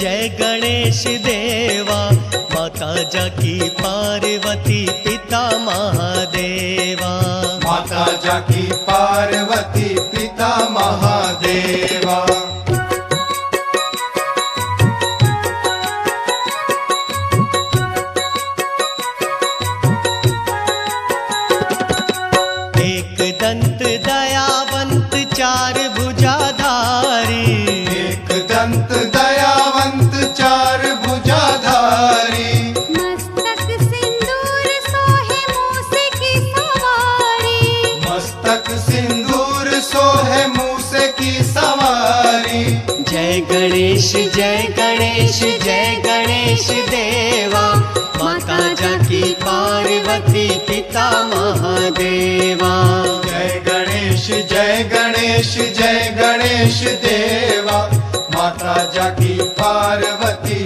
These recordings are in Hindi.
जय गणेश देवा माता जाकी पार्वती पिता महादेवा। माता जाकी पार्वती पिता महादेवा। एक दंत दयावंत चार भुजाधारी सिंदूर सोहे मूसे की सवारी। जय गणेश जय गणेश जय गणेश देवा। माता जाकी पार्वती पिता महादेवा। जय गणेश जय गणेश जय गणेश देवा। माता जाकी पार्वती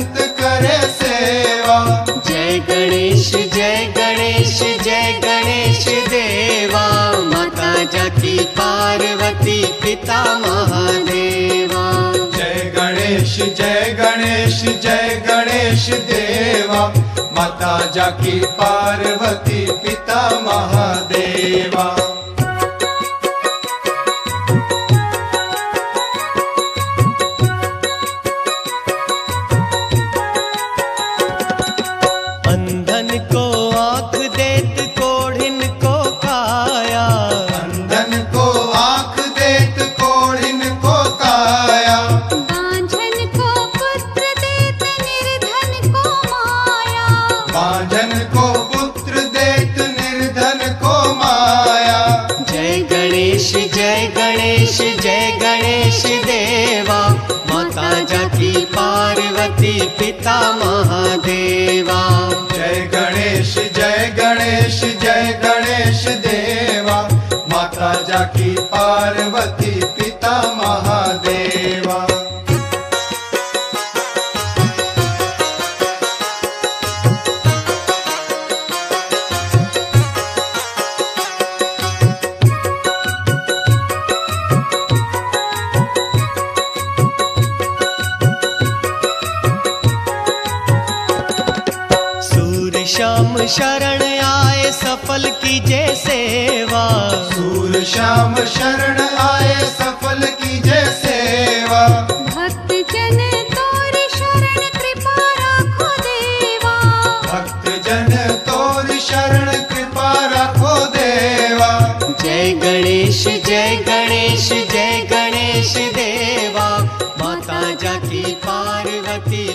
संत करे सेवा। जय गणेश जय गणेश जय गणेश देवा। माता जाकी पार्वती पिता महादेवा। जय गणेश जय गणेश जय गणेश देवा। माता जाकी पार्वती पिता महादेवा। बांझन को पुत्र देत निर्धन को माया। जय गणेश जय गणेश जय गणेश देवा। माता जाकी पार्वती पिता महादेवा। जय गणेश जय गणेश जय गणेश देवा। माता जाकी पार्वती पिता महादेवा। श्याम शरण आए सफल कीजे सेवा। सूर श्याम शरण आए सफल कीजे सेवा। भक्त जन तोर शरण कृपा राखो देवा। भक्त जन तोर शरण कृपा रखो देवा। जय गणेश जय गणेश जय गणेश देवा। माता जाकी पार्वती